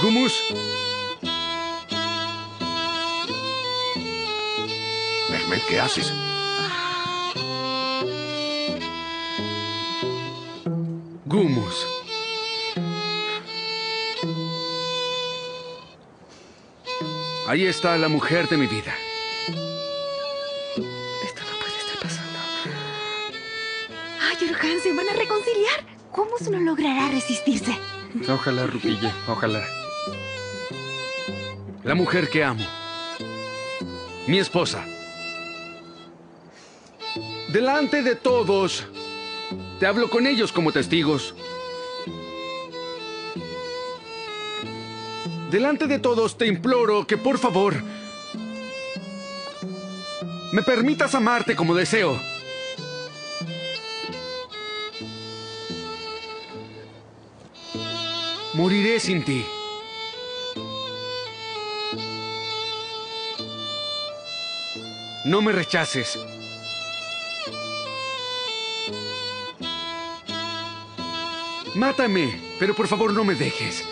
Gumus. Mehmet, ¿qué haces? Gumus. Ahí está la mujer de mi vida. Esto no puede estar pasando. Ay, Urhan, ¿se van a reconciliar? ¿Cómo se no logrará resistirse? Ojalá, Rupille, ojalá. La mujer que amo. Mi esposa. Delante de todos. Te hablo con ellos como testigos. Delante de todos te imploro que por favor me permitas amarte como deseo. Moriré sin ti. No me rechaces. Mátame, pero por favor no me dejes.